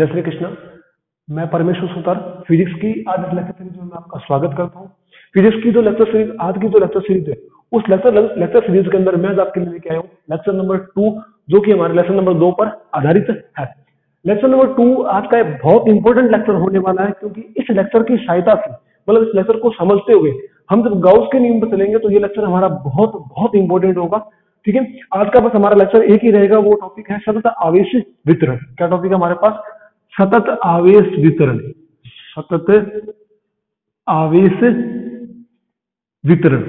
जय श्री कृष्ण। मैं परमेश्वर सुतार फिजिक्स की आज लेक्चर सीरीज़ में आपका स्वागत करता हूँ। फिजिक्स की जो लेक्चर सीरीज़ आज की जो लेक्चर सीरीज़ है, उस लेक्चर लेक्चर सीरीज़ के अंदर मैं आपके लिए लेके आया हूँ लेक्चर नंबर टू जो कि हमारे लेक्चर नंबर दो पर आधारित है। लेक्चर नंबर टू आज का एक बहुत इंपॉर्टेंट लेक्चर होने वाला है, क्योंकि इस लेक्चर की सहायता से मतलब इस लेक्चर को समझते हुए हम जब गाउस के नियम पर चलेंगे तो ये लेक्चर हमारा बहुत बहुत इंपॉर्टेंट होगा। ठीक है? आज का बस हमारा लेक्चर एक ही रहेगा, वो टॉपिक है सतत आवेश वितरण। क्या टॉपिक है हमारे पास? सतत आवेश वितरण सतत आवेश वितरण।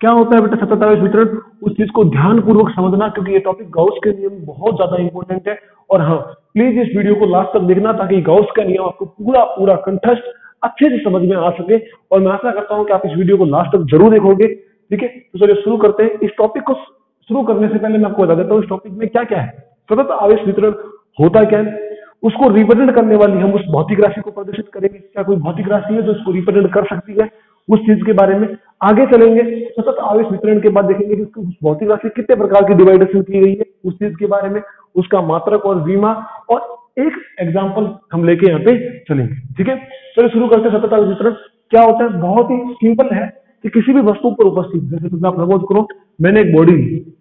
क्या होता है बेटा सतत आवेश वितरण? उस चीज़ को ध्यान पूर्वक समझना, क्योंकि ये टॉपिक गाउस के नियम बहुत ज़्यादा इंपॉर्टेंट है। और हाँ प्लीज़ इस वीडियो को लास्ट तक देखना ताकि गाउस का नियम आपको पूरा पूरा कंठस्थ अच्छे से समझ में आ सके। और मैं आशा करता हूँ कि आप इस वीडियो को लास्ट तक ज़रूर देखोगे। ठीक है? तो चलिए शुरू करते हैं। इस टॉपिक को शुरू करने से पहले मैं आपको बता देता हूँ, इस टॉपिक में क्या क्या है? सतत आवेश वितरण होता क्या है? उसको रिप्रेजेंट करने वाली हम उस भौतिक राशि को प्रदर्शित करेंगे। क्या कोई भौतिक राशि है जो इसको रिप्रेजेंट कर सकती है? उस चीज़ के बारे में आगे चलेंगे। सतत आवेश वितरण के बाद देखेंगे कि उस भौतिक राशि कितने प्रकार की डिवाइडेशन की गई है। उस चीज़ के बारे में, उसका मात्रक और बीमा और एक एग्ज़ाम्पल हम लेके यहाँ पे चलेंगे। ठीक है? चलिए शुरू करते हैं सतत आवेश वितरण। क्या होता है? बहुत ही सिंपल है कि किसी भी वस्तु पर उपस्थित, जैसे आप प्रपोज करो, मैंने एक बॉडी ली।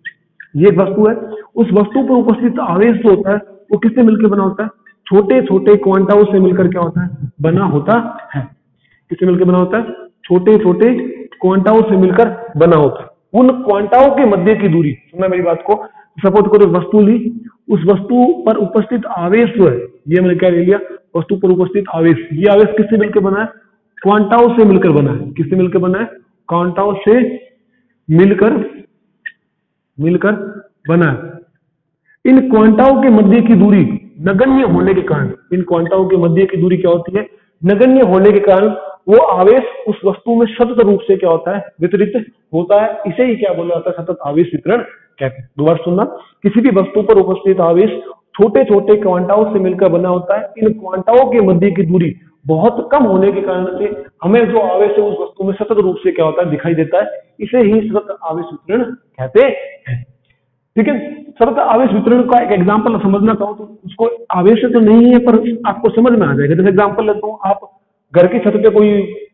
ये एक वस्तु है। उस वस्तु पर उपस्थित आवेश जो होता है, वो किससे मिलकर बना होता है? छोटे छोटे क्वांटाओं से मिलकर क्या होता है? बना होता है। किससे मिलकर बना होता है? छोटे छोटे क्वांटाओं से मिलकर बना होता है। उन क्वांटाओं के मध्य की दूरी सुना मेरी बात को। सपोज़ करो वस्तु ली, उस वस्तु पर उपस्थित आवेश जो है, ये मैंने क्या ले लिया? वस्तु पर उपस्थित आवेश। ये आवेश किससे मिलकर बना है? क्वांटाओं से मिलकर बना है। किससे मिलकर बना है? क्वांटाओं से मिलकर मिलकर बना है। इन क्वांटाओं के मध्य की दूरी नगण्य होने के कारण, इन क्वांटाओं के मध्य की दूरी क्या होती है? नगण्य होने के कारण वो आवेश उस वस्तु में सतत रूप से क्या होता है? वितरित होता है। इसे ही क्या बोला जाता है? सतत आवेश वितरण कहते हैं। दोबारा सुनना। किसी भी वस्तु पर उपस्थित आवेश छोटे छोटे क्वांटाओं से मिलकर बना होता है। इन क्वांटाओं के मध्य की दूरी बहुत कम होने के कारण से हमें जो आवेश है उस वस्तु में सतत रूप से क्या होता है? दिखाई देता है। इसे ही सतत आवेश वितरण कहते हैं। ठीक है सतत आवेश वितरण का एक एग्ज़ाम्पल समझना चाहूँ तो उसको आवेश तो नहीं है, पर आपको समझ में आ जाएगा। जैसे एग्ज़ाम्पल लेता हूँ आप घर की छत पे कोई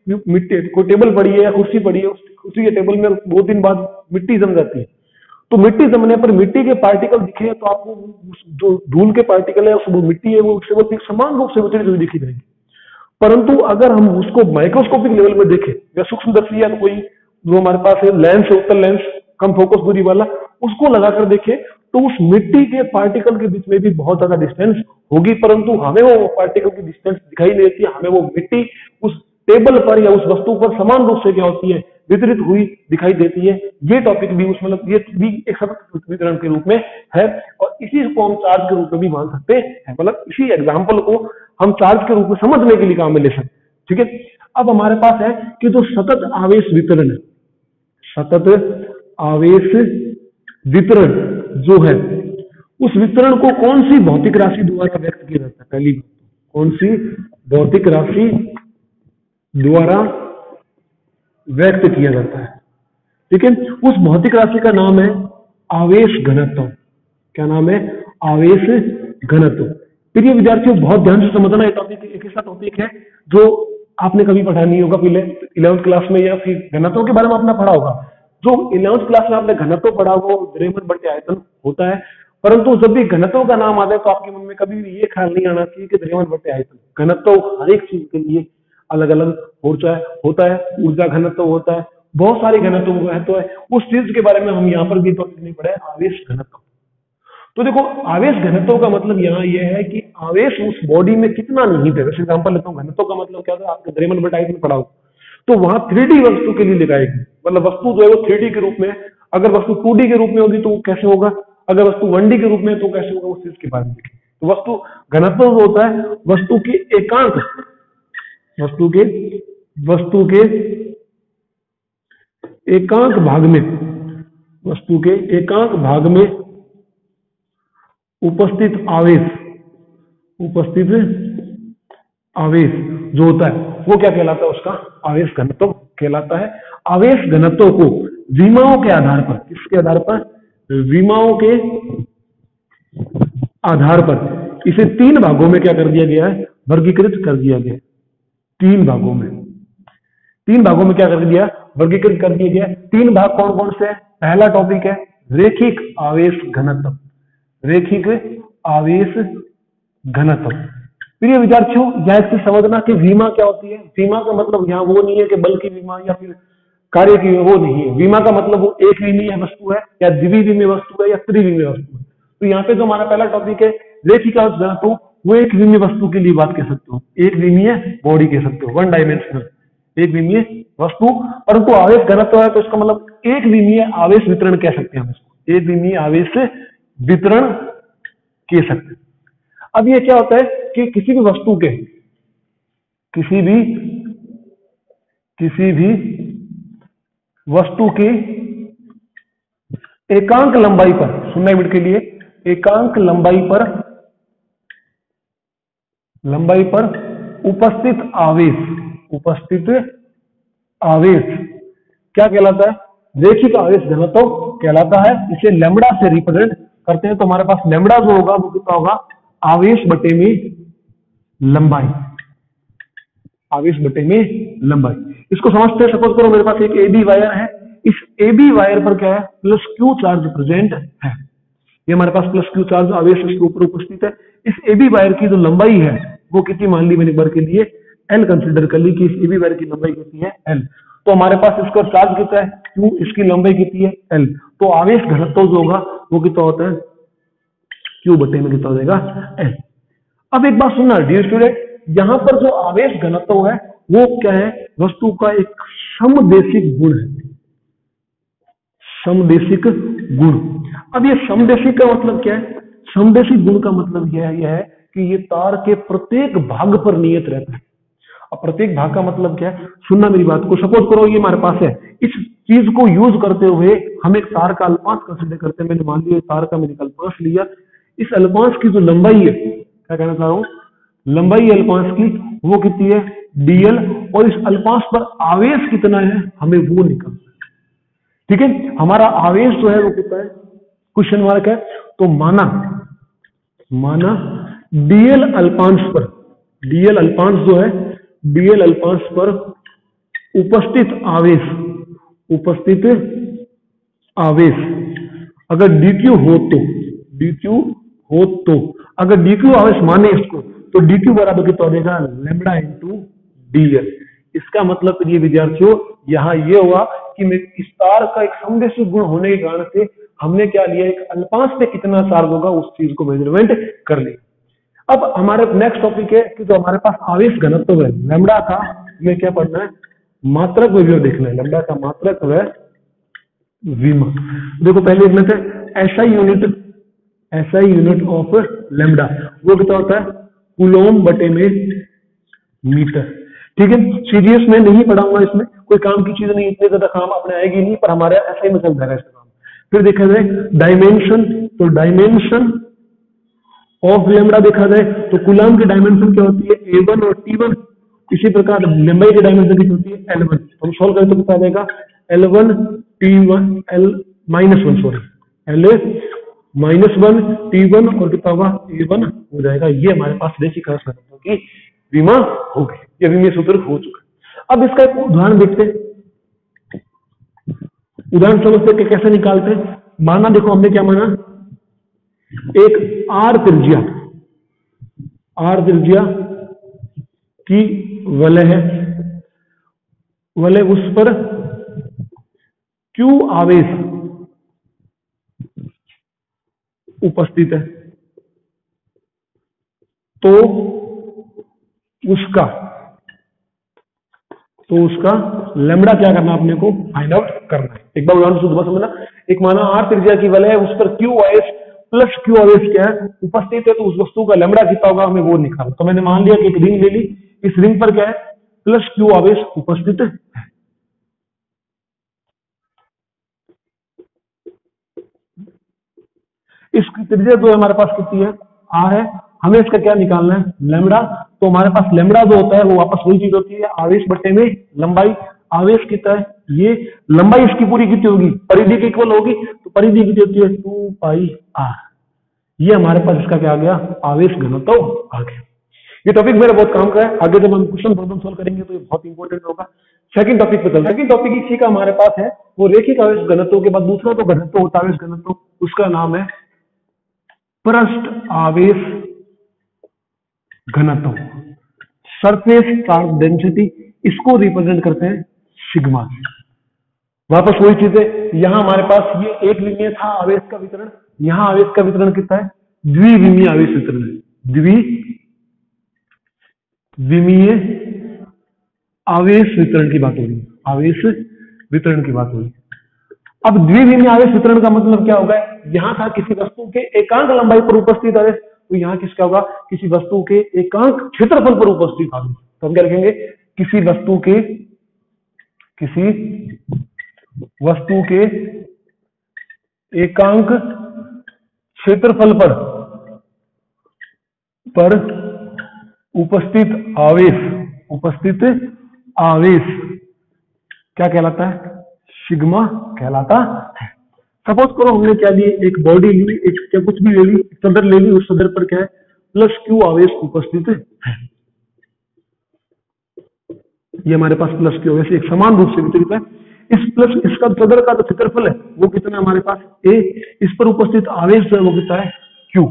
मिट्टी, कोई टेबल पड़ी है या कुर्सी पड़ी है, उसी के टेबल में दो दिन बाद मिट्टी जम जाती है। तो मिट्टी जमने पर मिट्टी के पार्टिकल दिखे तो आपको जो धूल के पार्टिकल है वो मिट्टी है, वो उससे समान रूप से वितरित हुई दिखी जाएगी परंतु अगर हम उसको माइक्रोस्कोपिक लेवल में देखें, या सूक्ष्म दर्शी या कोई जो हमारे पास है लेंस है उत्तर लेंस कम फोकस दूरी वाला, उसको लगाकर देखें तो उस मिट्टी के पार्टिकल के बीच में भी बहुत ज़्यादा डिस्टेंस होगी, परंतु हमें वो पार्टिकल की डिस्टेंस दिखाई नहीं देती, हमें वो मिट्टी उस टेबल पर या उस वस्तु पर समान रूप से क्या होती है, वितरित हुई दिखाई देती है। ये टॉपिक भी उस मतलब ये भी एक सतत वितरण के रूप में है और इसी को हम चार्ज के रूप में भी मान सकते हैं। मतलब इसी एग्ज़ाम्पल को हम चार्ज के रूप में समझने के लिए काम में ले सकते ठीक है? अब हमारे पास है कि जो तो सतत आवेश वितरण है, सतत आवेश वितरण जो है, उस वितरण को कौन सी भौतिक राशि द्वारा व्यक्त किया जाता है? पहली बात कौन सी भौतिक राशि द्वारा व्यक्त किया जाता है? ठीक है, उस भौतिक राशि का नाम है आवेश घनत्व। क्या नाम है? आवेश घनत्व। प्रिय विद्यार्थियों, बहुत ध्यान से समझना टॉपिक एक ऐसा टॉपिक है, जो आपने कभी पढ़ा नहीं होगा, पहले इलेवंथ क्लास में या फिर घनत्व के बारे में आपने पढ़ा होगा। जो इलेवंथ क्लास में आपने घनत्व पढ़ा वो द्रव्यमान बटे आयतन होता है। परंतु जब भी घनत्व का नाम आता है तो आपके मन में कभी भी ये ख्याल नहीं आना चाहिए कि द्रव्यमान बटे आयतन घनत्व हर एक चीज़ के लिए अलग अलग है, होता है, ऊर्जा घनत्व होता है, बहुत सारे घनत्व महत्व है। उस चीज़ के बारे में हम यहाँ पर भी नहीं पढ़े, आवेश घनत्व। तो देखो, आवेश घनत्व का मतलब यहाँ यह है कि आवेश उस बॉडी में कितना निहित है। वैसे एग्ज़ाम्पल लेता हूँ, घनत्व का मतलब क्या था? आपके द्रेमन बटाइज में पढ़ा तो वहाँ थ्री वस्तु के लिए लिखाएगी मतलब वस्तु जो है वो थ्री के रूप में अगर वस्तु टू के रूप में होगी तो कैसे होगा? अगर वस्तु वन के रूप में तो कैसे होगा? उस चीज़ के बारे में तो वस्तु, घनत्व जो होता है, वस्तु के एकांक वस्तु के वस्तु के एकांक भाग में, वस्तु के एकांक भाग में उपस्थित आवेश उपस्थित आवेश जो होता है। वो क्या कहलाता है उसका? आवेश घनत्व कहलाता है। आवेश घनत्व को विमाओं के आधार पर, किसके आधार पर? विमाओं के आधार पर। इसे तीन भागों में क्या कर दिया गया है? वर्गीकृत कर दिया गया तीन भागों में। तीन भागों में क्या कर दिया? वर्गीकृत कर दिया गया। तीन भाग कौन कौन से है? पहला टॉपिक है, रेखिक आवेश घनत्व। रेखिक आवेश घनत्व। प्रिय विद्यार्थियों यह इसकी समझना कि विमा क्या होती है? विमा का मतलब यहाँ वो नहीं है कि बल की विमा या फिर कार्य की वो नहीं है। विमा का मतलब वो एक विमीय वस्तु है, या द्विविमीय वस्तु है, या त्रिविमीय वस्तु है। तो यहाँ पे जो हमारा पहला टॉपिक है, रेखिका घनत्व वो एक विमीय वस्तु के लिए बात कह सकते हो। एक विमीय बॉडी कह सकते हो वन डायमेंशनल एक विमीय वस्तु, परंतु आवेश घनत्व है तो इसका मतलब एक विमीय आवेश वितरण कह सकते हैं हम इसको। एक विमीय आवेश वितरण कह सकते हैं। अब ये क्या होता है कि किसी भी वस्तु के, किसी भी किसी भी वस्तु की एकांक लंबाई पर, सुनना मिनट के लिए, एकांक लंबाई पर लंबाई पर उपस्थित आवेश उपस्थित आवेश, क्या कहलाता है? रेखिक आवेश घनत्व कहलाता है, इसे लेमड़ा से रिप्रेजेंट करते हैं तो हमारे पास लेमड़ा जो होगा, वो कितना होगा? आवेश बटे में लंबाई। आवेश बटे में लंबाई। इसको समझते हैं सपोज़ करो मेरे पास एक ए बी वायर है। इस ए बी वायर पर क्या है? प्लस क्यू चार्ज प्रेजेंट है। ये हमारे पास प्लस क्यू चार्ज आवेश इसके ऊपर उपस्थित है। इस ए बी वायर की जो लंबाई है, वो कितनी? मान ली मैंने एक बार के लिए एल कंसिडर कर ली कि इस ए बी वायर की लंबाई कितनी है? एल तो हमारे पास इसका चार्ज कितना है? क्यू इसकी लंबाई कितनी है? एल तो आवेश घनत्व जो होगा, वो कितना होता है? क्यू बटे में कितना जाएगा एल अब एक बात सुनना डियर स्टूडेंट यहाँ पर जो आवेश घनत्व है वो क्या है? वस्तु का एक समदेशिक गुण है। समदेशिक गुण। अब ये समदेशिक का मतलब क्या है? समदेशिक गुण का मतलब यह है, यह है कि ये तार के प्रत्येक भाग पर नियत रहता है। अब प्रत्येक भाग का मतलब क्या है? सुनना मेरी बात को सपोज़ करो ये हमारे पास है। इस चीज़ को यूज़ करते हुए हम एक तार का अल्पांश कंसिडर करते हैं। मैंने मान लिया तार का मैंने अल्पांश लिया। इस अल्पांश की जो लंबाई है, क्या कहना चाह रहा हूँ? लंबाई अल्पांश की वो कितनी है? डीएल और इस अल्पांश पर आवेश कितना है? हमें वो निकलना है। ठीक है? हमारा आवेश जो है वो कितना है? क्वेश्चन मार्क है। तो माना माना डीएल अल्पांश पर डीएल अल्पांश जो है डीएल अल्पांश पर उपस्थित आवेश उपस्थित आवेश। अगर डीक्यू हो तो डीक्यू हो तो। अगर डीक्यू आवेश माने इसको तो डी क्यू बराबर कितना हो जाएगा? लेमडा इंटू डी एल इसका मतलब ये विद्यार्थियों, यहाँ ये हुआ कि इस तार का एक संदेश गुण होने के कारण से हमने क्या लिया, एक अल्पांश पे कितना चार्ज होगा उस चीज़ को मेज़रमेंट कर लिया अब हमारे नेक्स्ट टॉपिक है कि जो हमारे पास आवेश घनत्व है, लेमडा का, हमें क्या पढ़ना है? मात्रक विभव देखना है। लेमडा का मात्रक है विमा। देखो, पहले इसमें थे ऐसा यूनिट ऐसा यूनिट ऑफ़ लेमडा वो कितना होता है? कुलोम बटे में मीटर ठीक है? सीरियस में नहीं पढ़ाऊँगा इसमें, कोई काम की चीज़ नहीं, इतने ज़्यादा काम अपने आएगी नहीं, पर हमारे ऐसा ही में चल जाएगा इसका काम। फिर देखा जाए डायमेंशन तो डायमेंशन ऑफ़ लेमडा देखा जाए तो कुलाम की डायमेंशन क्या होती है? ए वन और टी वन इसी प्रकार लंबाई की डायमेंशन कितनी होती है? एल वन हम सोल्व करें तो कितना जाएगा L one T one L minus one sorry L minus one T one और कितना होगा ए वन हो जाएगा। ये हमारे पास रेखिक घनत्व की हो गई ये विमीय सूत्र हो चुका अब इसका एक उदाहरण देखते उदाहरण समझते कि कैसे निकालते माना देखो, हमने क्या माना? एक आर त्रिज्या। आर त्रिज्या की वलय है। वलय उस पर क्यू आवेश उपस्थित है। तो उसका तो उसका लेमड़ा क्या करना अपने को? फाइंड आउट करना है। एक बार उदाहरण सुबह समझना एक माना आर त्रिज्या की वलय है, उस पर क्यू आवेश प्लस क्यू आवेश क्या है? उपस्थित है तो उस वस्तु का लेमड़ा कितना होगा? हमें वो निकालना तो मैंने मान लिया कि एक रिंग ले ली, इस रिंग पर क्या है? प्लस क्यू आवेश उपस्थित है। इसकी त्रिज्या जो हमारे पास कितनी है? आर है। हमें इसका क्या निकालना है? लेमड़ा तो हमारे पास लेमड़ा जो होता है, वो वापस वही चीज़ होती है, आवेश बट्टे में लंबाई। आवेश कितना है ये लंबाई इसकी पूरी कितनी होगी? परिधि की इक्वल होगी। तो परिधि कितनी होती है? Two pi R. ये हमारे पास इसका क्या आ गया? आवेश घनत्व आ गया। ये टॉपिक मेरा बहुत काम का है। आगे जब हम क्वेश्चन प्रॉब्लम सॉल्व करेंगे तो ये बहुत इंपॉर्टेंट होगा। सेकंड टॉपिक पे चलते सेकंड टॉपिक इसी का हमारे पास है। वो रेखिक आवेश घनत्व के बाद दूसरा तो घनत्व होता आवेश घनत्व। उसका नाम है पृष्ठ आवेश घनत्व। सरफेस चार्ज डेंसिटी इसको रिप्रेजेंट करते हैं सिग्मा वापस वही चीज़, यहाँ हमारे पास ये एक विमीय था आवेश का वितरण। यहाँ आवेश का वितरण कितना है? द्विविमीय आवेश वितरण है। द्वि विमीय आवेश वितरण की बात हो रही है। आवेश वितरण की बात हो रही है। अब द्विविमीय आवेश वितरण का मतलब क्या होगा? यहाँ था किसी वस्तु के एकांक लंबाई पर उपस्थित आवेश तो यहाँ किसका होगा? किसी वस्तु के एकांक क्षेत्रफल पर उपस्थित आवेश तो हम क्या लिखेंगे? किसी वस्तु के, किसी वस्तु के एकांक क्षेत्रफल पर पर उपस्थित आवेश उपस्थित आवेश। क्या कहलाता है? सिग्मा कहलाता है। सपोज़ करो हमने क्या लिए एक बॉडी ली, एक क्या कुछ भी ले ली सदर ले ली, उस सदर पर क्या है? प्लस क्यू आवेश उपस्थित है। ये हमारे पास प्लस क्यू आवेश, एक समान रूप से वितरित है। इस प्लस इसका सदर का जो क्षेत्रफल है, वो कितना हमारे पास? ए इस पर उपस्थित आवेश जो है, वो कितना है? क्यू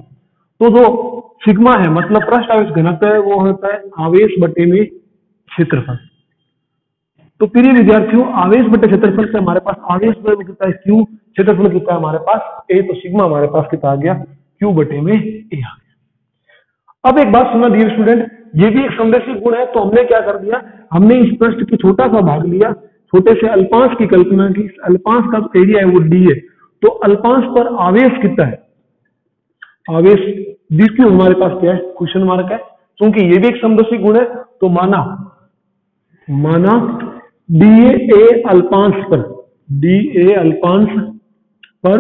तो जो सिग्मा है मतलब पृष्ठ आवेश घनत्व है, वो होता है आवेश बटे में क्षेत्रफल। तो प्रिय विद्यार्थियों, आवेश बटे क्षेत्रफल से हमारे पास, आवेश कितना है? क्यू क्षेत्रफल कितना है हमारे पास? ए तो सिग्मा हमारे पास कितना आ गया? क्यू बटे में ए आ गया। अब एक बात सुना डियर स्टूडेंट ये भी एक संदेशी गुण है तो हमने क्या कर दिया? हमने इस पृष्ठ की छोटा सा भाग लिया, छोटे से अल्पांश की कल्पना की। अल्पांश का जो एरिया है वो डी है। तो अल्पांश पर आवेश कितना है? आवेश डी क्यू हमारे पास क्या है? क्वेश्चन मार्क है। क्योंकि ये भी एक समदर्शी गुण है तो माना माना डी ए अल्पांश पर डी ए अल्पांश पर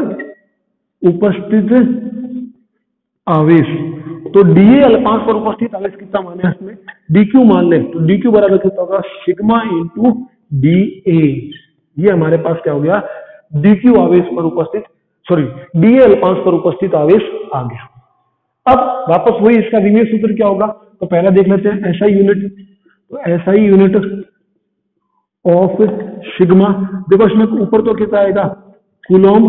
उपस्थित आवेश। तो डी ए अल्पांश पर उपस्थित आवेश कितना माने इसमें? डी क्यू मान ले तो डी क्यू बराबर कितना होगा? सिग्मा इंटू डी ए ये हमारे पास क्या हो गया? डी क्यू आवेश पर उपस्थित, सॉरी डी ए अल्पांश पर उपस्थित आवेश आ गया। अब वापस वही इसका विमेय सूत्र क्या होगा? तो पहला देख लेते हैं ऐसा यूनिट तो ऐसा ही यूनिट ऑफ़ सिग्मा देखो इसमें ऊपर तो कितना आएगा? कुलोम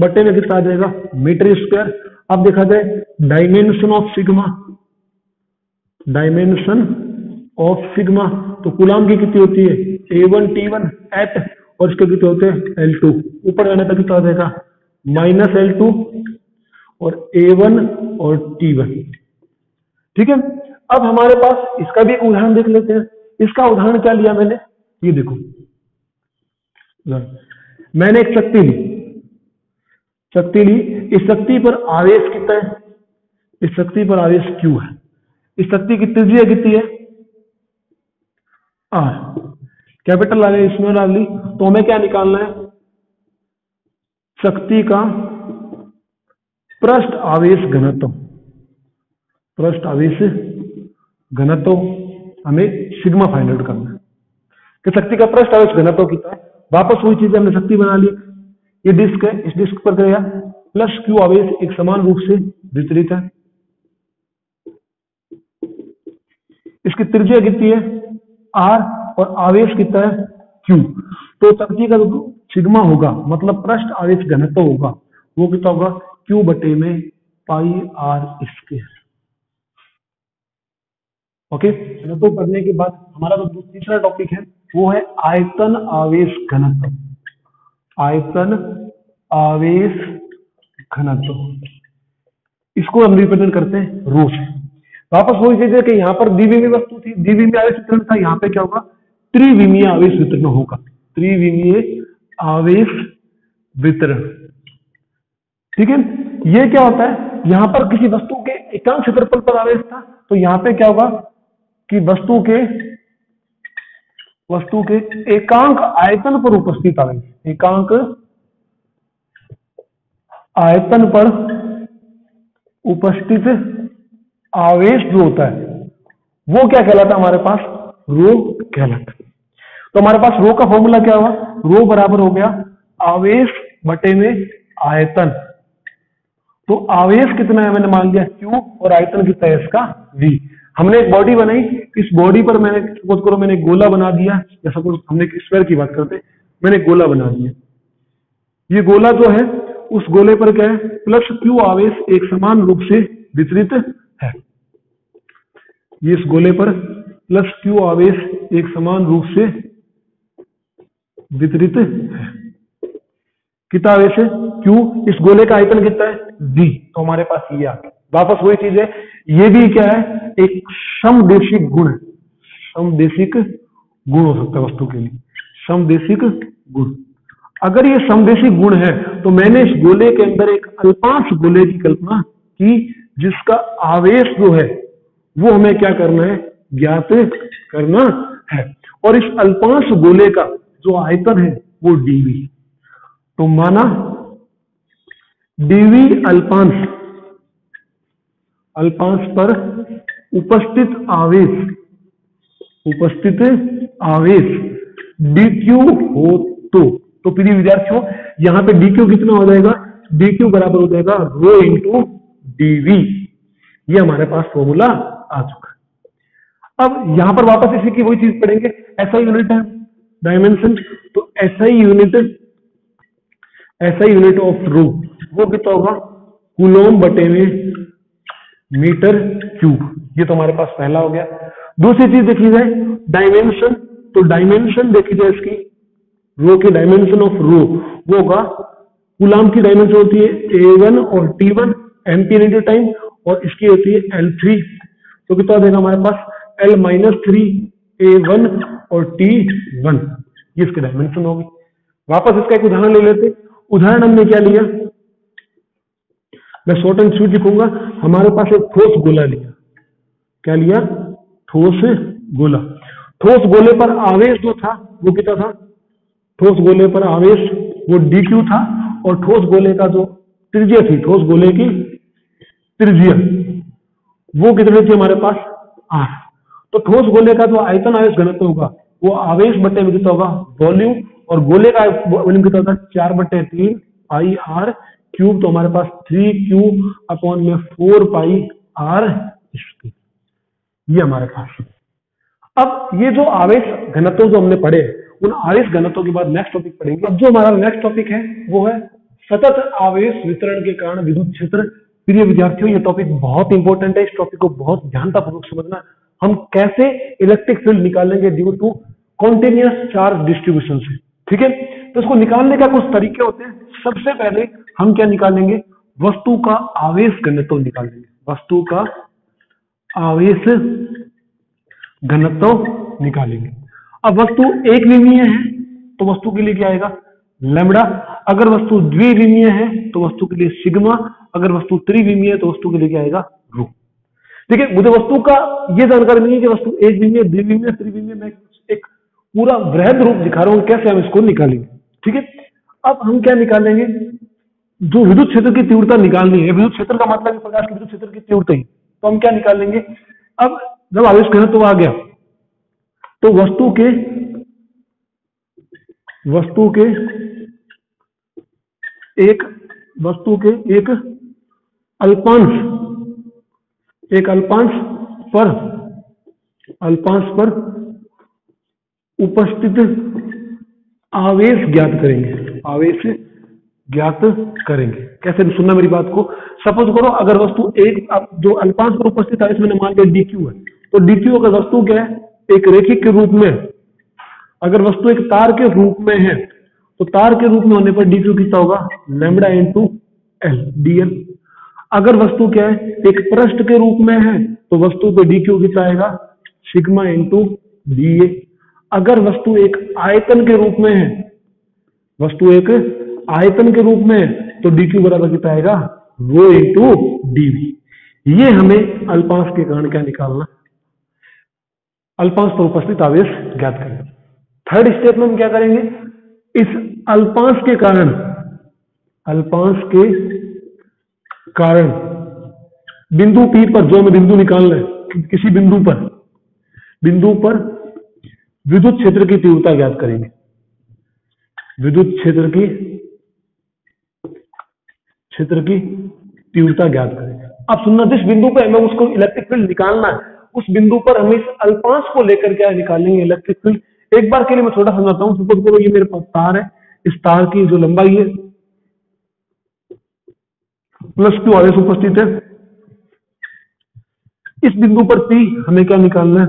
बटे में कितना आ जाएगा? मीटर स्क्वायर अब देखा जाए dimension of sigma dimension of sigma तो कुलाम की कितनी होती है? A one T one eight और इसके कितने होते हैं? एल टू ऊपर जाने पर कितना आ जाएगा? माइनस एल टू और ए वन और टी वन ठीक है? अब हमारे पास इसका भी एक उदाहरण देख लेते हैं। इसका उदाहरण क्या लिया मैंने? ये देखो। मैंने एक शक्ति ली। शक्ति ली, इस शक्ति पर आवेश कितना है? इस शक्ति पर आवेश क्यू है। इस शक्ति की त्रिज्या कितनी है? आर। कैपिटल आ इसमें डाल ली। तो हमें क्या निकालना है? शक्ति का पृष्ठ आवेश घनत्व। पृष्ठ आवेश घनत्व हमें सिग्मा फाइंड आउट करना कि शक्ति का पृष्ठ आवेश घनत्व कितना है वापस वही चीज़ हमने शक्ति बना ली। ये डिस्क है, इस डिस्क पर गया। प्लस क्यू आवेश एक समान रूप से वितरित है। इसकी त्रिज्या कितनी है? आर और आवेश कितना है क्यू तो शक्ति का सिग्मा होगा मतलब पृष्ठ आवेश घनत्व होगा, वो कितना होगा? क्यू बटे में पाई आर स्क्र ओके घनत्व पढ़ने के बाद हमारा जो तीसरा टॉपिक है वो है आयतन आवेश घनत्व। आयतन आवेश घनत्व। इसको हम रिप्रेजेंट करते हैं रो से वापस वही चीज़ है कि यहाँ पर द्विविमीय वस्तु थी। द्विविमीय आवेश वितरण था, यहाँ पे क्या होगा? त्रिविमीय आवेश वितरण होगा। त्रिविमीय आवेश वितरण। ठीक है? ये क्या होता है? यहाँ पर किसी वस्तु के एकांक क्षेत्रफल पर आवेश था तो यहाँ पे क्या होगा? कि वस्तु के वस्तु के एकांक आयतन पर उपस्थित आवेश एकांक आयतन पर उपस्थित आवेश जो होता है, वो क्या कहलाता है हमारे पास? रो कहलाता है। तो हमारे पास रो का फॉर्मूला क्या हुआ? रो बराबर हो गया आवेश बटे में आयतन। तो आवेश कितना है? मैंने मान लिया क्यू और आयतन कितना है इसका वी हमने एक बॉडी बनाई इस बॉडी पर मैंने सपोज़ करो मैंने गोला बना दिया, या सपोज़ हमने स्क्वायर की बात करते, मैंने गोला बना दिया। ये गोला जो है, उस गोले पर क्या है प्लस क्यू आवेश एक समान रूप से वितरित है। ये इस गोले पर प्लस क्यू आवेश एक समान रूप से वितरित है। कितना आवेश है? क्यू इस गोले का आयतन कितना है? वी तो हमारे पास ये आ गया। वापस वही चीज़ है। ये भी क्या है? एक समदेशिक गुण है। समदेशिक गुण हो सकता है वस्तु के लिए। समदेशिक गुण। अगर ये समदेशिक गुण है तो मैंने इस गोले के अंदर एक अल्पांश गोले की कल्पना की, जिसका आवेश जो है, वो हमें क्या करना है? ज्ञात करना है। और इस अल्पांश गोले का जो आयतन है, वो डीवी तो माना डीवी अल्पांश अल्पांश पर उपस्थित आवेश उपस्थित आवेश डीक्यू हो तो तो प्रिय विद्यार्थियों, यहाँ पे डीक्यू कितना हो जाएगा? डीक्यू बराबर हो जाएगा रो इंटू डीवी ये हमारे पास फॉर्मूला आ चुका अब यहाँ पर वापस इसी की वही चीज़ पढ़ेंगे। ऐसा यूनिट है डायमेंशन तो ऐसा ही यूनिट ऐसा यूनिट ऑफ़ रो वो कितना होगा? कुलोम बटे में मीटर क्यूब, ये तो हमारे पास पहला हो गया। दूसरी चीज़ देखी जाए डायमेंशन तो डायमेंशन देखी जाए इसकी, रो की डायमेंशन ऑफ़ रो वो होगा गुलाम की डायमेंशन होती है ए वन और T one ampere into time और इसकी होती है एल थ्री तो कितना देगा हमारे पास? L minus three A one और टी वन ये इसकी डायमेंशन होगी। वापस इसका एक उदाहरण ले लेते उदाहरण हमने क्या लिया? मैं शॉर्ट एंड स्वीट लिखूँगा। हमारे पास एक ठोस गोला लिया। क्या लिया? ठोस गोला। ठोस गोले पर आवेश जो था, वो कितना था? ठोस गोले पर आवेश वो डी क्यू था और ठोस गोले का जो त्रिज्या थी, ठोस गोले की त्रिज्या, वो कितनी थी हमारे पास? आर तो ठोस गोले का जो आयतन आवेश घनत्व होगा, वो आवेश बटे में कितना होगा? वॉल्यूम। और गोले का वॉल्यूम कितना होता है? चार बटे तीन आई आर क्यूब तो हमारे पास थ्री क्यू अपॉन में फोर पाई आर ये हमारे पास अब ये जो आवेश घनत्व जो हमने पढ़े, उन आवेश घनत्व के बाद नेक्स्ट टॉपिक पढ़ेंगे। अब जो हमारा नेक्स्ट टॉपिक है, वो है सतत आवेश वितरण के कारण विद्युत क्षेत्र। प्रिय विद्यार्थियों, ये टॉपिक बहुत इंपॉर्टेंट है। इस टॉपिक को बहुत ध्यानतापूर्वक समझना। हम कैसे इलेक्ट्रिक फ़ील्ड निकालेंगे due to continuous charge distribution से? ठीक है? तो इसको निकालने का कुछ तरीके होते हैं। सबसे पहले हम क्या निकालेंगे? वस्तु का आवेश घनत्व निकालेंगे। वस्तु का आवेश घनत्व निकालेंगे। अब वस्तु एक विमीय है तो वस्तु के लिए क्या आएगा? लेमड़ा। अगर वस्तु द्विविमीय है तो वस्तु के लिए सिग्मा। अगर वस्तु त्रिविमीय है तो वस्तु के लिए क्या आएगा? रू। ठीक है मुझे वस्तु का यह जानकारी नहीं है कि वस्तु एक विमीय द्विविमीय त्रिविमीय, मैं एक पूरा वृहद रूप दिखा रहा हूँ, कैसे हम इसको निकालेंगे? ठीक है? अब हम क्या निकालेंगे? जो विद्युत क्षेत्र की तीव्रता निकालनी है, विद्युत क्षेत्र का मतलब प्रकाश की विद्युत क्षेत्र की तीव्रता ही तो हम क्या निकाल लेंगे अब जब आवेश घनत्व तो आ गया तो वस्तु के वस्तु के एक, वस्तु के एक अल्पांश एक अल्पांश पर अल्पांश पर उपस्थित आवेश ज्ञात करेंगे। आवेश ज्ञात करेंगे। कैसे? सुनना मेरी बात को। सपोज़ करो, अगर वस्तु एक जो अल्पांश पर उपस्थित आवेश मैंने मान लिया डीक्यू है। तो डीक्यू अगर वस्तु क्या है? एक रेखिक के रूप में। अगर वस्तु एक तार के रूप में है तो तार के रूप में होने पर डी क्यू कितना होगा? लेमडा इंटू एल डीएल अगर वस्तु क्या है? एक पृष्ठ के रूप में है तो वस्तु पे डीक्यू कितना आएगा? सिग्मा इंटू डी ए अगर वस्तु एक आयतन के रूप में है, वस्तु एक आयतन के रूप में तो डी क्यू बराबर कितना आएगा? रो इंटू डीवी ये हमें अल्पांश के कारण क्या निकालना अल्पांश पर उपस्थित आवेश ज्ञात करेंगे थर्ड स्टेप में हम क्या करेंगे? इस अल्पांश के कारण, अल्पांश के कारण, बिंदु पी पर जो हमें बिंदु निकालना है, किसी बिंदु पर बिंदु पर विद्युत क्षेत्र की तीव्रता ज्ञात करेंगे। विद्युत क्षेत्र की क्षेत्र की तीव्रता ज्ञात करें अब सुनना जिस बिंदु पर हमें उसको इलेक्ट्रिक फ़ील्ड निकालना है। उस बिंदु पर हम इस अल्पांश को लेकर क्या निकालेंगे इलेक्ट्रिक फ़ील्ड एक बार के लिए मैं छोटा समझाता हूँ सपोज़ करो ये मेरे पास तार है। इस तार की जो लंबाई है प्लस क्यू आवेश उपस्थित है। इस बिंदु पर पी हमें क्या निकालना है?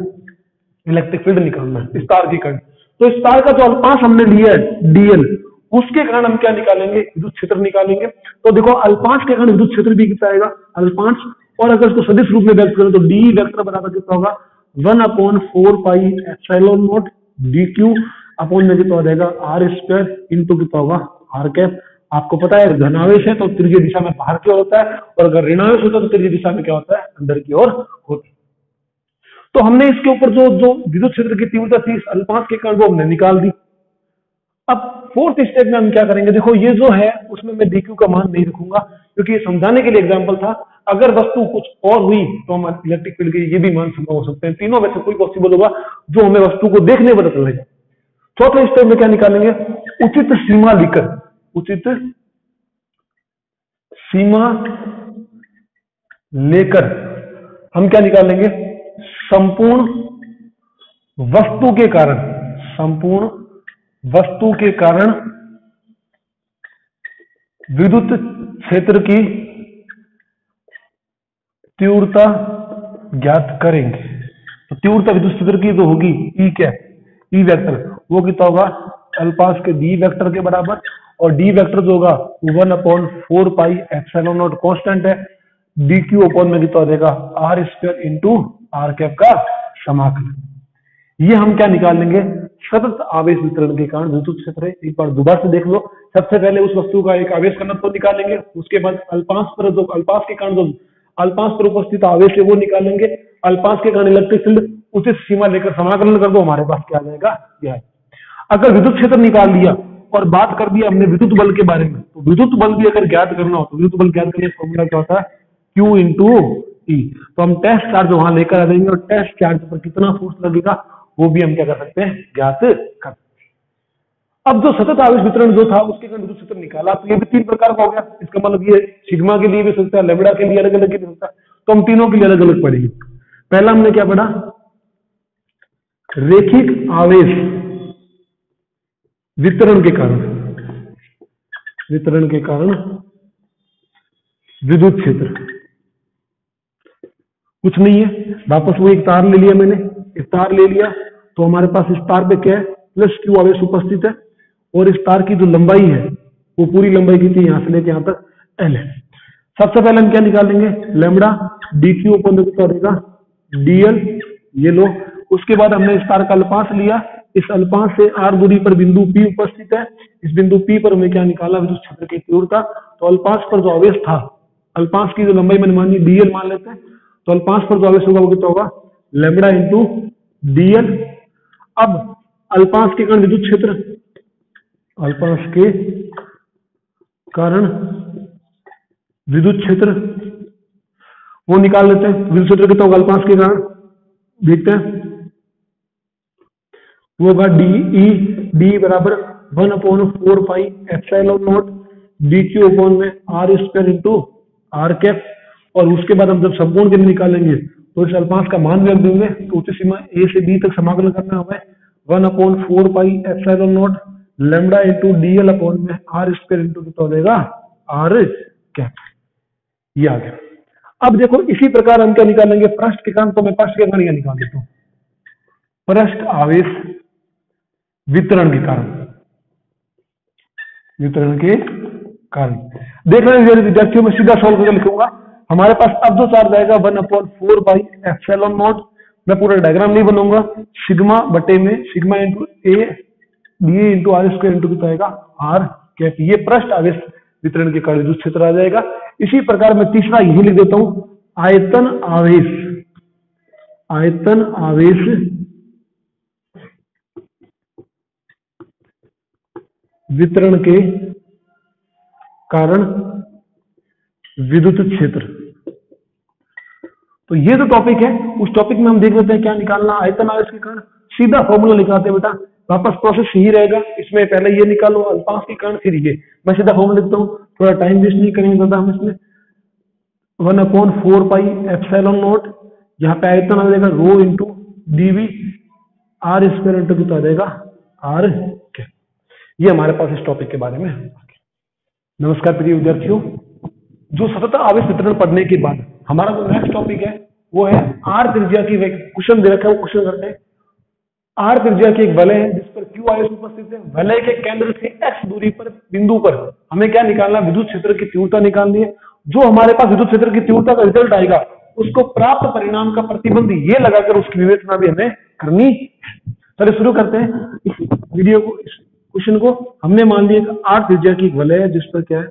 इलेक्ट्रिक फ़ील्ड निकालना है, इस तार की कण तो इस तार का जो अल्पांश हमने लिया है डीएल उसके कारण हम क्या निकालेंगे? विद्युत क्षेत्र निकालेंगे। तो देखो, अल्पांश के कारण विद्युत क्षेत्र भी कितना आएगा अल्पांश, और अगर इसको सदिश रूप में व्यक्त करें तो डी वेक्टर बराबर कितना होगा? One upon four pi epsilon nought D Q upon में कितना हो जाएगा? आर स्क्वायर इंटू कितना होगा? आर कैप आपको पता है धनावेश है तो तृतीय दिशा में बाहर की ओर होता है, और अगर ऋणावेश होता है तो तृतीय दिशा में क्या होता है? अंदर की ओर होता है। तो हमने इसके ऊपर जो जो विद्युत क्षेत्र की तीव्रता थी अल्पांश के कारण वो हमने निकाल दी। अब फोर्थ स्टेप में हम क्या करेंगे? देखो, ये जो है, उसमें मैं डीक्यू का मान नहीं रखूँगा, क्योंकि ये समझाने के लिए एग्ज़ाम्पल था। अगर वस्तु कुछ और हुई तो हम इलेक्ट्रिक फ़ील्ड के ये भी मान संभव हो सकते हैं। तीनों में से कोई पॉसिबल होगा, जो हमें वस्तु को देखने पता चलेगा चौथे स्टेप में क्या निकालेंगे? उचित सीमा लिखकर। उचित सीमा लेकर हम क्या निकालेंगे? संपूर्ण वस्तु के कारण, संपूर्ण वस्तु के कारण विद्युत क्षेत्र की तीव्रता ज्ञात करेंगे। तो तीव्रता विद्युत क्षेत्र की जो होगी ई क्या ई वेक्टर वो कितना होगा? अल्पास के डी वेक्टर के बराबर। और डी वेक्टर जो होगा one upon four pi epsilon nought constant है। डी क्यू अपॉन में कितना जाएगा R square into R cap का समाकलन। ये हम क्या निकाल लेंगे? सतत आवेश वितरण के कारण विद्युत क्षेत्र है। एक बार दोबारा से देख लो। सबसे पहले उस वस्तु का एक आवेश घनत्व निकालेंगे। उसके बाद अल्पांश पर जो अल्पांश के कारण जो अल्पांश पर उपस्थित आवेश है, वो निकालेंगे। अल्पांश के कारण इलेक्ट्रिक फ़ील्ड उचित सीमा लेकर समाकलन कर दो। हमारे पास क्या जाएगा? यह अगर विद्युत क्षेत्र निकाल लिया और बात कर दिया हमने विद्युत बल के बारे में तो विद्युत बल भी अगर ज्ञात करना हो तो विद्युत बल ज्ञात करने का फॉर्मूला क्या होता है? क्यू इंटू ई तो हम टेस्ट चार्ज वहाँ लेकर आ जाएँगे और टेस्ट चार्ज पर कितना फोर्स लगेगा? वो भी हम क्या कर सकते हैं? ज्ञात कर अब जो सतत आवेश वितरण जो था, उसके कारण क्षेत्र निकाला तो ये भी तीन प्रकार का हो गया। इसका मतलब ये सिग्मा के लिए भी सकता है लेबड़ा के लिए अलग अलग भी सकता है। तो हम तीनों के लिए अलग अलग पढ़ेंगे। पहला हमने क्या पढ़ा? रेखिक आवेश वितरण के कारण। वितरण के कारण विद्युत क्षेत्र। कुछ नहीं है। वापस वो एक तार ले लिया मैंने, एक तार ले लिया। तो हमारे पास इस तार पे क्या है? प्लस क्यू आवेश उपस्थित है और इस तार की जो लंबाई है, वो पूरी लंबाई की थी यहाँ से लेके यहाँ तक एल है। सबसे पहले हम क्या निकालेंगे लेमडा डी क्यू ओपन करेगा डीएल ये लो। उसके बाद हमने इस तार का अल्पांश लिया। इस अल्पांश से आर दूरी पर बिंदु पी उपस्थित है। इस बिंदु पी पर हमें क्या निकाला? विद्युत क्षेत्र की तीव्रता तो अल्पांश पर जो आवेश था, अल्पांश की जो लंबाई मैंने मानी डीएल मान लेते हैं। तो अल्पांश पर जो आवेश होगा, वो कितना होगा? लेमडा इंटू डीएल अब अल्पांश के कारण विद्युत क्षेत्र। अल्पांश के कारण विद्युत क्षेत्र। वो निकाल लेते हैं, विद्युत क्षेत्र कितना होगा अल्पांश के कारण? देखते हैं। वो होगा डी ई डी बराबर one upon four pi epsilon nought D Q upon में R square into R cap और उसके बाद हम जब संपूर्ण के लिए निकालेंगे तो इस अल्पांश का मान रख देंगे। तो उच्च सीमा ए से बी तक समाकलन करना हमें one upon four pi epsilon nought lambda into DL upon में आर स्क्र इंटू कितना हो जाएगा? आर कैप ये आ गया। अब देखो, इसी प्रकार हम क्या निकालेंगे? पृष्ठ के कारण तो मैं पृष्ठ के कारण क्या निकाल देता हूँ। पृष्ठ आवेश वितरण के कारण। वितरण के कारण। देख रहे विद्यार्थियों, में सीधा सॉल्व करके लिखूँगा। हमारे पास अब जो चार्ज आएगा one upon four pi epsilon nought, मैं पूरा डायग्राम नहीं बनूँगा। सिग्मा बटे में, sigma into A D into R square into कितना आएगा? आर कैप ये पृष्ठ आवेश वितरण के कारण विद्युत क्षेत्र आ जाएगा। इसी प्रकार मैं तीसरा यही लिख देता हूँ। आयतन आवेश आयतन आवेश, वितरण के कारण विद्युत क्षेत्र। तो ये जो टॉपिक है, उस टॉपिक में हम देख लेते हैं क्या निकालना आयतन आवेश के कारण सीधा फॉर्मूला निकालते हैं, बेटा। वापस प्रोसेस यही रहेगा, इसमें पहले ये निकालो अल्पांश के कारण फिर ये। मैं सीधा फॉर्मूला लिखता हूँ, थोड़ा टाइम वेस्ट नहीं करेंगे दादा हम इसमें। One upon four pi epsilon nought, यहाँ पे आयतन आ जाएगा rho into DV R square into कितना आ जाएगा? आर के ये हमारे पास इस टॉपिक के बारे में नमस्कार प्रिय विद्यार्थियों, जो सतत आवेश वितरण पढ़ने के बाद हमारा जो नेक्स्ट टॉपिक है, वो है आर त्रिज्या की क्वेश्चन दे रखा है, वो क्वेश्चन करते हैं। आर त्रिज्या की एक वलय है, जिस पर क्यू आवेश उपस्थित है। वलय के केंद्र से एक्स दूरी पर, बिंदु पर हमें क्या निकालना विद्युत क्षेत्र की तीव्रता निकालनी है। जो हमारे पास विद्युत क्षेत्र की तीव्रता का रिज़ल्ट आएगा, उसको प्राप्त परिणाम का प्रतिबंध ये लगाकर उसकी विवेचना भी हमें करनी चलिए शुरू करते हैं। इस वीडियो को, इस क्वेश्चन को, हमने मान लिया आर त्रिज्या की एक वलय है, जिस पर क्या है?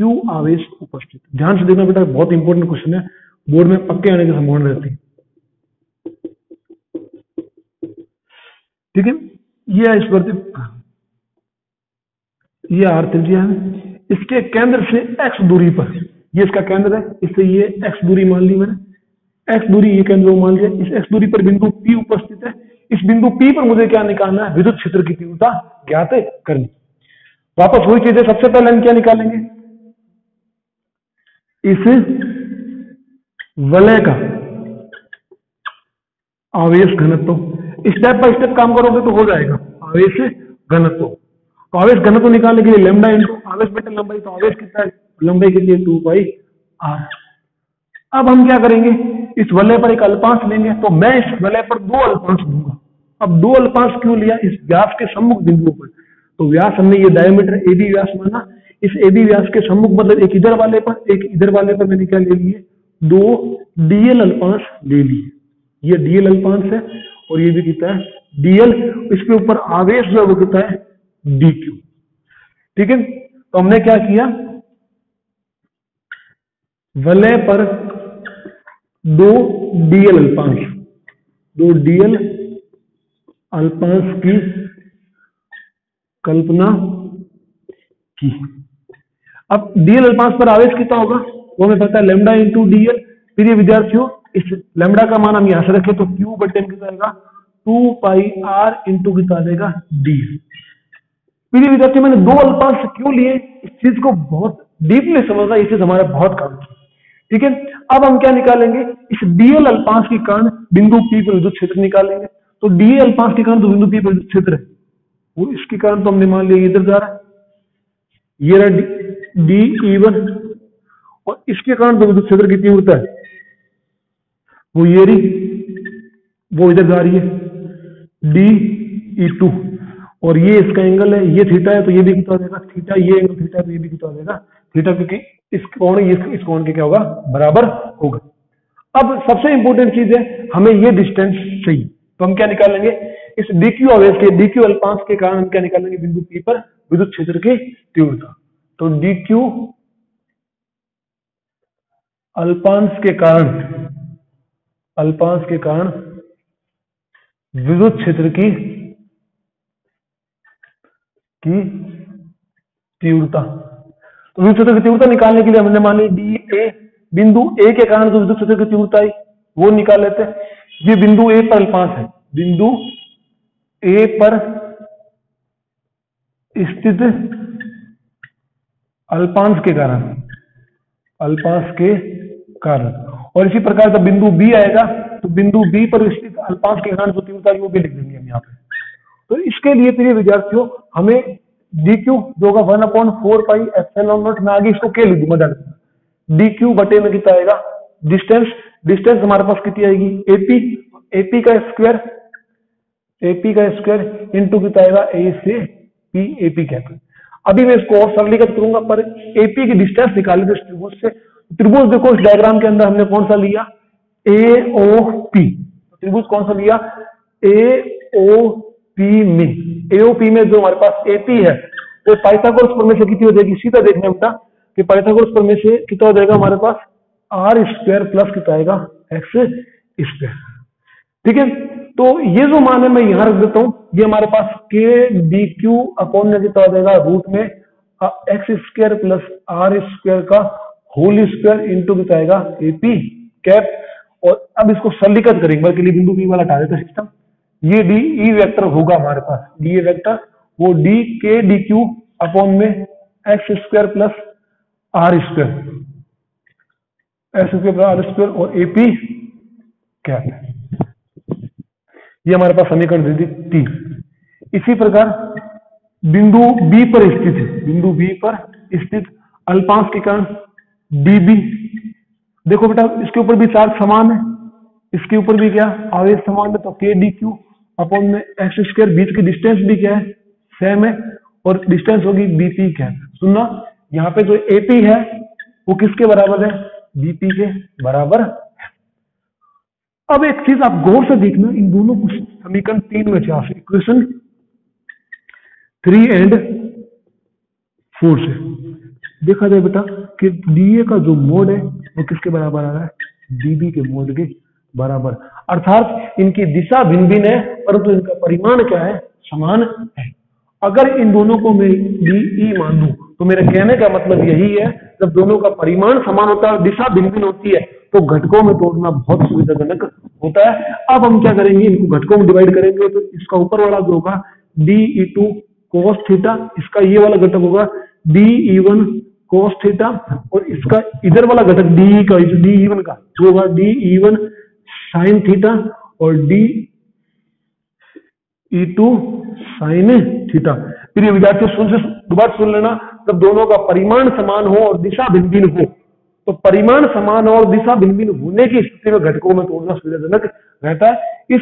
क्यू आवेश उपस्थित? ध्यान से देखना बेटा, बहुत इंपॉर्टेंट क्वेश्चन है। बोर्ड में पक्के आने की संभावना रहती है। ठीक है? ये इस पर ये आर त्रिज्या है। इसके केंद्र से एक्स दूरी पर। ये इसका केंद्र है। इससे ये एक्स दूरी मान ली मैंने। एक्स दूरी ये केंद्र मान लिया। इस एक्स दूरी पर बिंदु पी उपस्थित है। इस बिंदु पी पर मुझे क्या निकालना है? विद्युत क्षेत्र की तीव्रता ज्ञात करनी। वापस वही चीज़ें सबसे पहले हम क्या निकालेंगे? इस वलय का आवेश घनत्व। स्टेप बाय स्टेप काम करोगे तो हो जाएगा। आवेश घनत्व। तो आवेश घनत्व निकालने के लिए लेमडा इंटू आवेश बटे लंबाई तो आवेश कितना है लंबाई कितनी है टू बाई आर अब हम क्या करेंगे? इस वलय पर एक अल्पांश लेंगे तो मैं इस वलय पर दो अल्पांश दूँगा। अब दो अल्पांश क्यों लिया? इस व्यास के सम्मुख बिंदुओं पर। तो व्यास हमने ये डायमीटर बी व्यास माना इस एबी व्यास के सम्मुख मतलब एक इधर वाले पर, एक इधर वाले पर मैंने क्या ले लिए? दो डीएल अल्पांश ले लिए। ये डीएल अल्पांश है और ये भी कितना है? डीएल इसके ऊपर आवेश जो है वो कितना है? डी क्यू ठीक है? तो हमने क्या किया? वलय पर दो डीएल अल्पांश, दो डीएल अल्पांश की कल्पना की। अब डीएल अल्पांश पर आवेश कितना होगा? वो हमें पता है लेमडा इंटू डीएल फिर ये विद्यार्थियों, इस लेमडा का मान हम यहाँ से रखें तो क्यू बटे कितना आएगा? टू पाई आर इंटू कितना देगा डी फिर ये विद्यार्थी, मैंने दो अल्पांश क्यों लिए? इस चीज़ को बहुत डीपली समझना, ये चीज़ हमारे बहुत काम की। ठीक है? अब हम क्या निकालेंगे? इस डीएल अल्पांश के कारण बिंदु पी पर विद्युत क्षेत्र निकालेंगे तो डीएल अल्पांश के कारण तो बिंदु पी पर विद्युत क्षेत्र है, वो इसके कारण तो हमने मान लिया इधर जा रहा है। ये रहा डी ई वन और इसके कारण तो विद्युत क्षेत्र कितनी होता है। वो ये रही वो इधर जा रही है। डी ई टू और ये इसका एंगल है ये थीटा है तो ये भी कितना देगा थीटा ये एंगल थीटा तो ये भी कितना देगा थीटा क्योंकि इस कोण इस, इस कोण के क्या होगा? बराबर होगा। अब सबसे इंपॉर्टेंट चीज़ है हमें ये डिस्टेंस चाहिए। तो हम क्या निकालेंगे? इस डीक्यू आवेश के डीक्यू अल्पांश के कारण हम क्या निकालेंगे? बिंदु पी पर विद्युत क्षेत्र की तीव्रता। तो डी क्यू अल्पांश के कारण, अल्पांश के कारण विद्युत क्षेत्र की की तीव्रता। तो विद्युत क्षेत्र की तीव्रता निकालने के लिए हमने मान डी ए बिंदु ए के कारण जो विद्युत क्षेत्र की तीव्रता आई वो निकाल लेते हैं। ये बिंदु ए पर अल्पांश है। बिंदु ए पर स्थित अल्पांश के कारण। अल्पांश के कारण। और इसी प्रकार जब बिंदु बी आएगा तो बिंदु बी पर स्थित अल्पांश के कारण जो तीव्रता वो भी लिख देंगे हम यहाँ पे। तो इसके लिए प्रिय विद्यार्थियों, हमें डी क्यू जो होगा one upon four pi epsilon nought मैं आगे इसको के लिख दूँगा डी क्यू बटे में कितना आएगा? डिस्टेंस डिस्टेंस हमारे पास कितनी आएगी? एपी एपी का स्क्वायर एपी का स्क्वायर इंटू कितना आएगा? ए से पी एपी हैं। अभी मैं इसको और सरलीकृत करूँगा, पर एपी की डिस्टेंस निकाली थी त्रिभुज से। त्रिभुज देखो, इस डायग्राम के अंदर हमने कौन सा लिया? ए ओ पी त्रिभुज कौन सा लिया? ए ओ पी में। एओपी में जो हमारे पास एपी है, वो पाइथागोरस प्रमेय से कितनी हो जाएगी? सीधा देखने बेटा, कि पाइथागोरस प्रमेय से कितना हो जाएगा हमारे पास? आर स्क्वायर प्लस कितना आएगा? एक्स स्क्वायर ठीक है? तो ये जो मान है, मैं यहाँ रख देता हूँ। ये हमारे पास के डी क्यू अपॉन में कितना हो जाएगा रूट में X square plus R square का होल स्क्वायर इंटू कितना आएगा? एपी कैप और अब इसको सरलीकृत करेंगे, बल्कि बिंदु पी वाला हटा सिस्टम ये डी ई वेक्टर होगा हमारे पास। डी ए वेक्टर वो D K D Q upon में X square plus R square X square R square और एपी कैप ये हमारे पास समीकरण दे दी तीन। इसी प्रकार बिंदु बी पर स्थित बिंदु बी पर स्थित अल्पांश के कारण डीबी देखो बेटा, इसके ऊपर भी चार्ज समान है। इसके ऊपर भी क्या? आवेश समान है तो के डी क्यू अपॉन में एक्स स्क्र बीच की डिस्टेंस भी क्या है? सेम है, और डिस्टेंस होगी बीपी क्या? सुनना, यहाँ पे जो एपी है, वो किसके बराबर है? बीपी के बराबर अब एक चीज़ आप गौर से देखना, इन दोनों को समीकरण तीन में चार इक्वेशन थ्री एंड फोर से। देखा जाए बेटा कि डीए का जो मोड है, वो किसके बराबर आ रहा है? डीबी के मोड के बराबर। अर्थात इनकी दिशा भिन्न भिन्न है, परंतु इनका परिमाण क्या है? समान है। अगर इन दोनों को मैं डीई मान लू तो मेरे कहने का मतलब यही है, जब दोनों का परिमाण समान होता है दिशा भिन्न भिन्न होती है तो घटकों में तोड़ना बहुत सुविधाजनक होता है। अब हम क्या करेंगे, इनको घटकों में डिवाइड करेंगे तो इसका ऊपर वाला जो होगा D E two cos theta इसका ये वाला घटक होगा D E one cos theta और इसका इधर वाला घटक डी e का डी ई वन का, जो होगा D E one sine theta और D E two sine theta फिर ये विद्यार्थी सुन से, दोबारा सुन लेना। जब दोनों का परिमाण समान हो और दिशा भिन्न भिन्न हो तो परिमाण समान और दिशा भिन्न भिन्न होने की स्थिति में घटकों में तोड़ना सुविधाजनक रहता है। इस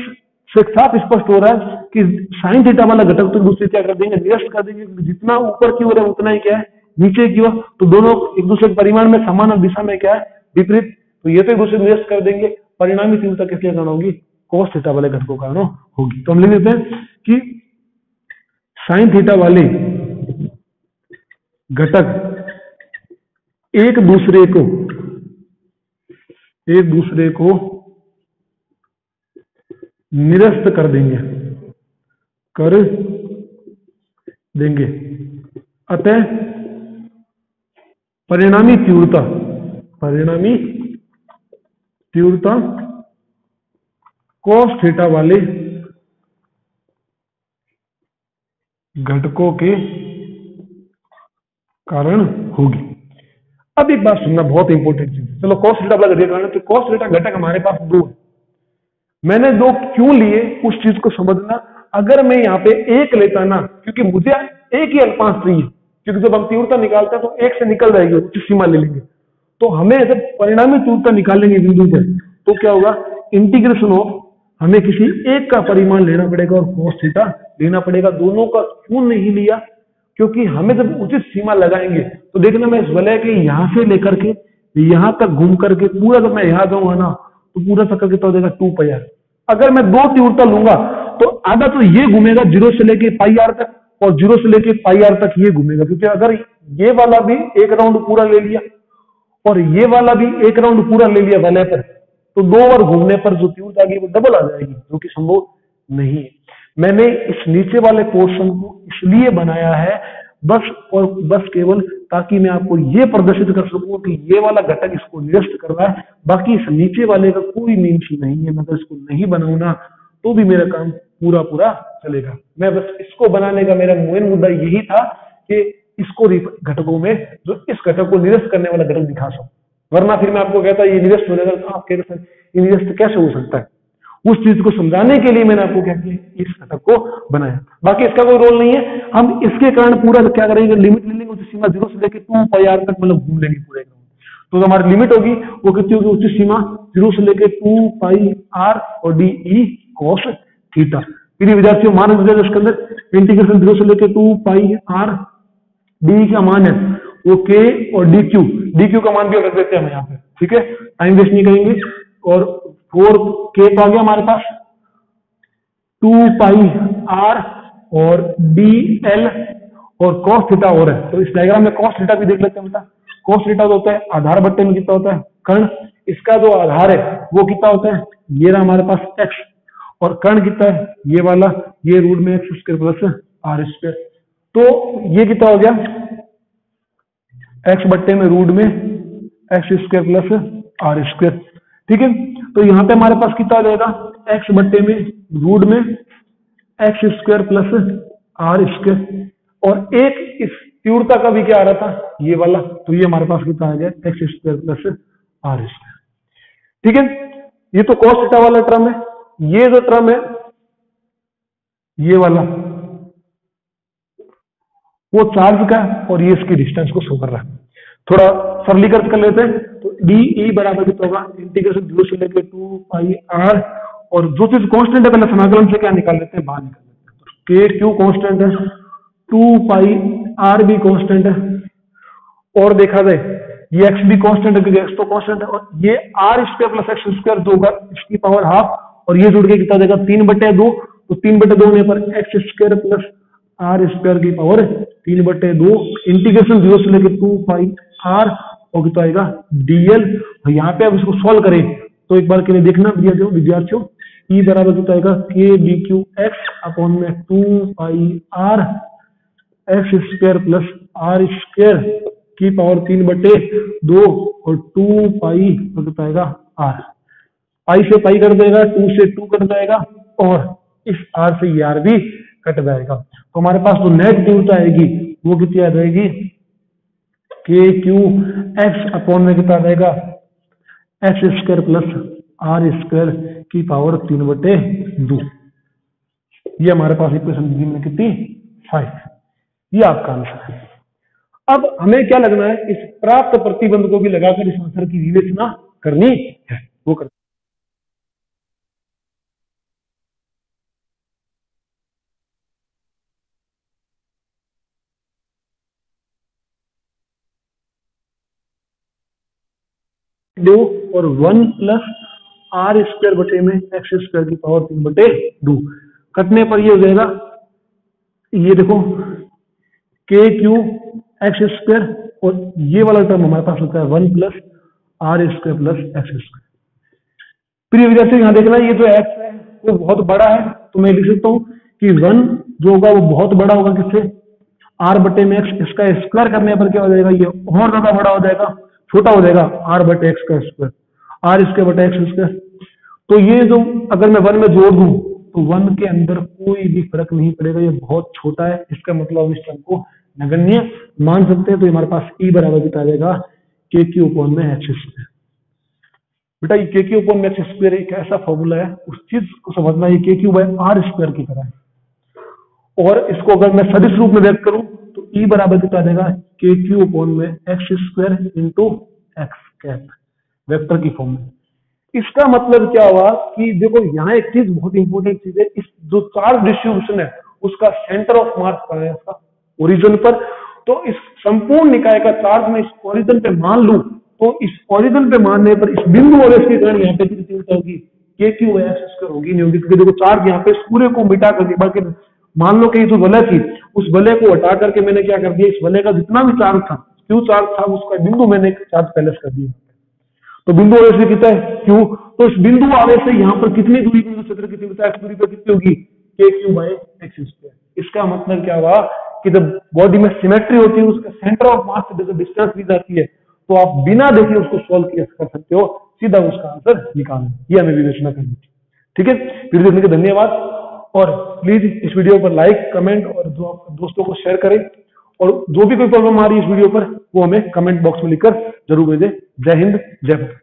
साफ़ स्पष्ट हो रहा है कि साइन थीटा वाला घटक तो दूसरे क्या कर देंगे? निरस्त कर देंगे जितना ऊपर की ओर है, उतना ही क्या है? नीचे की ओर। तो दोनों एक दूसरे के परिमाण में समान और दिशा में क्या है? विपरीत। तो ये तो एक दूसरे निरस्त कर देंगे। परिणामी तीव्रता किसके कारण होगी? कोस थीटा वाले घटकों कारण होगी। तो हम लिख देते हैं कि साइन थीटा वाले घटक एक दूसरे को, एक दूसरे को निरस्त कर देंगे कर देंगे। अतः परिणामी तीव्रता परिणामी तीव्रता कोस थीटा वाले घटकों के कारण होगी। अब एक बात सुनना बहुत इंपॉर्टेंट चीज़ चलो कॉस्ट थीटा वाला कारण तो कॉस्ट थीटा घटक हमारे पास दो है। मैंने दो क्यों लिए, उस चीज़ को समझना। अगर मैं यहाँ पे एक लेता ना, क्योंकि मुझे एक ही अल्पांश चाहिए, क्योंकि जब हम तीव्रता निकालते हैं तो एक से निकल जाएगी उच्च सीमा ले लेंगे। तो हमें जब परिणामी तीव्रता निकालेंगे बिंदु पर तो क्या होगा? इंटीग्रेशन ऑफ़ हमें किसी एक का परिमाण लेना पड़ेगा और कोस थीटा लेना पड़ेगा। दोनों का क्यों नहीं लिया? क्योंकि हमें जब उचित सीमा लगाएँगे तो देखना मैं इस वलय के यहाँ से लेकर के, यहाँ तक घूम करके, पूरा जब मैं यहाँ जाऊँगा ना तो पूरा चक्कर कितना हो जाएगा? टू पाई आर अगर मैं दो तीव्रता लूँगा तो आधा तो ये घूमेगा, ज़ीरो से लेके पाई आर तक, और ज़ीरो से लेके पाई आर तक ये घूमेगा। क्योंकि अगर ये वाला भी एक राउंड पूरा ले लिया, और ये वाला भी एक राउंड पूरा ले लिया वलय पर तो दो बार घूमने पर जो तीव्रता आगे वो डबल आ जाएगी, जो कि संभव नहीं है। मैंने इस नीचे वाले पोर्शन को इसलिए बनाया है, बस और बस केवल ताकि मैं आपको ये प्रदर्शित कर सकूँ कि ये वाला घटक इसको निरस्त कर रहा है। बाकी इस नीचे वाले का कोई मीन्स नहीं है, मैं अगर इसको नहीं बनाऊ ना तो भी मेरा काम पूरा पूरा चलेगा। मैं बस इसको बनाने का मेरा मेन मुद्दा यही था कि इसको घटकों में, जो इस घटक को निरस्त करने वाला घटक दिखा सकूँ। वरना फिर मैं आपको कहता, ये निरस्त हो जाएगा तो आप कहते हैं ये निरस्त कैसे हो सकता है? उस चीज़ को समझाने के लिए मैंने आपको क्या किया? इस घटक को बनाया। बाकी इसका कोई रोल नहीं है। हम इसके कारण पूरा क्या करेंगे? लिमिट ले लेंगे, उस सीमा ज़ीरो से लेकर टू पाई आर तक मतलब घूम लेंगे पूरे तो हमारी लिमिट होगी, वो कितनी होगी? उच्च सीमा ज़ीरो से लेकर टू पाई आर और डी ई कॉस थीटा फिर विद्यार्थियों, मान इसके अंदर इंटीग्रेशन ज़ीरो से लेकर टू पाई आर डी का मान है, वो के और डी क्यू डी क्यू का मान भी रख देते हैं हम यहाँ पे, ठीक है? टाइम वेस्ट नहीं करेंगे। और फोर तो आ गया हमारे पास। टू पाई आर और डी एल और कॉस थीटा और है। तो इस डायग्राम में कॉस थीटा भी देख लेते हैं बेटा। कॉस थीटा जो होता है, आधार बट्टे में कितना होता है? कर्ण। इसका जो आधार है, वो कितना होता है? ये रहा हमारे पास एक्स और कर्ण कितना है? ये वाला, ये रूट में X square plus R square तो ये कितना हो गया? एक्स बट्टे में रूट में X square plus R square ठीक है? तो यहाँ पे हमारे पास कितना आ जाएगा? एक्स बट्टे में रूट में X square plus R square और एक इस तीव्रता का भी क्या आ रहा था? ये वाला। तो ये हमारे पास कितना आ गया? X square plus R square ठीक है? ये तो कॉस थीटा वाला टर्म है। ये जो टर्म है, ये वाला, वो चार्ज का और ये इसकी डिस्टेंस को शो कर रहा है। थोड़ा सरलीकृत कर लेते हैं। तो डी ई e बराबर कितना होगा इंटीग्रेशन ज़ीरो से लेकर टू पाई आर और जो चीज़ कांस्टेंट है, पहले समाकलन से क्या निकाल लेते हैं? बाहर निकाल लेते हैं। के क्यू कांस्टेंट है टू पाई आर भी कांस्टेंट है। और देखा जाए, ये एक्स भी कांस्टेंट है, क्योंकि एक्स तो कांस्टेंट है। और ये R square plus X square जो होगा इसकी पावर हाफ़ और ये जुड़ के कितना देगा तीन बटे दो। तो तीन बटे दो होने पर X square plus R square की पावर तीन बटे दो इंटीग्रेशन ज़ीरो से लेकर टू पाई आर और कितना आएगा? डीएल और यहाँ पे आप इसको सॉल्व करें। तो एक बार के लिए देखना, विद्यार्थियों विद्यार्थियों। ई बराबर कितना आएगा? K D Q X upon में two pi R X square plus R square की पावर तीन बटे दो और टू पाई तो कितना आएगा? आर पाई से पाई कट जाएगा टू से टू कट जाएगा और इस आर से ये आर भी कट जाएगा। तो हमारे पास जो तो नेट ड्यूटा आएगी, वो कितनी आ जाएगी के क्यू एक्स अपॉन में कितना रहेगा? X square plus R square की पावर तीन बटे दो। ये हमारे पास इक्वेशन में कितनी? फाइव ये आपका आंसर है। अब हमें क्या लगना है? इस प्राप्त प्रतिबंध को भी लगाकर इस आंसर की विवेचना करनी है। वो कर दो और वन प्लस आर स्क्वायर बटे में एक्स स्क्वायर की पावर तीन बटे दो। कटने पर ये हो जाएगा, ये देखो के क्यू एक्स स्क्वायर और ये वाला टर्म हमारे पास होता है one plus R square plus X square प्रिय विद्यार्थी, यहाँ देखना, ये जो एक्स है, वो बहुत बड़ा है तो मैं लिख सकता हूँ कि वन जो होगा, वो बहुत बड़ा होगा किससे? आर बटे में एक्स इसका स्क्वायर करने पर क्या हो जाएगा? ये और ज़्यादा बड़ा हो जाएगा। छोटा हो जाएगा आर बटे एक्स का स्क्वायर आर इसके बटे एक्स स्क्वायर तो ये जो अगर मैं वन में जोड़ दू तो वन के अंदर कोई भी फ़र्क नहीं पड़ेगा, ये बहुत छोटा है, इसका मतलब इस टर्म को नगण्य मान सकते हैं। तो हमारे पास ई e बराबर कितना आ जाएगा के क्यू उपन में एक्स स्क्वायर बेटा, ये के क्यू उपन में एक्स स्क्वायर एक ऐसा फॉर्मूला है, उस चीज़ को समझना, ये के क्यू बाय आर स्क्वायर की तरह है। और इसको अगर मैं सदिश रूप में व्यक्त करूँ तो e बराबर कितना देगा? के क्यू अपॉन में X square into X cap vector की फॉर्म में। इसका मतलब क्या हुआ कि देखो, यहाँ एक चीज़ बहुत इंपॉर्टेंट चीज़ है। इस जो चार्ज डिस्ट्रीब्यूशन है, उसका सेंटर ऑफ़ मास पर है ओरिजिन पर। तो इस संपूर्ण निकाय का चार्ज मैं इस ओरिजिन पे मान लू तो इस ओरिजिन पे मानने पर इस बिंदु और इसके कारण यहाँ पे कितनी होगी? के क्यू एक्स स्क्वायर होगी नहीं होगी क्योंकि देखो चार्ज यहाँ पे पूरे को मिटा कर बाकी मान लो कि जो वलय थी उस वलय को हटा करके मैंने क्या कर दिया? इस वलय का जितना भी चार्ज था, क्यू चार्ज था? उसका बिंदु मैंने चार्ज पैलेस कर दिया। तो बिंदु आवेश कितना है? क्यू? तो इस बिंदु आवेश से यहाँ पर कितनी दूरी बिंदु क्षेत्र की तीव्रता दूरी पर कितनी होगी? के क्यू बाय एक्स स्क्वायर इसका मतलब क्या हुआ कि जब बॉडी में सिमेट्री होती है, उसका सेंटर ऑफ़ मास से डिस्टेंस दी जाती है तो आप बिना देखे उसको सोल्व कर सकते हो। सीधा उसका आंसर निकालना ये हमें विवेचना करनी थी। ठीक है? वीडियो देखने के धन्यवाद। और प्लीज़ इस वीडियो पर लाइक कमेंट और दोस्तों को शेयर करें। और जो भी कोई प्रॉब्लम आ रही है इस वीडियो पर, वो हमें कमेंट बॉक्स में लिखकर ज़रूर भेजें। जय हिंद, जय भारत।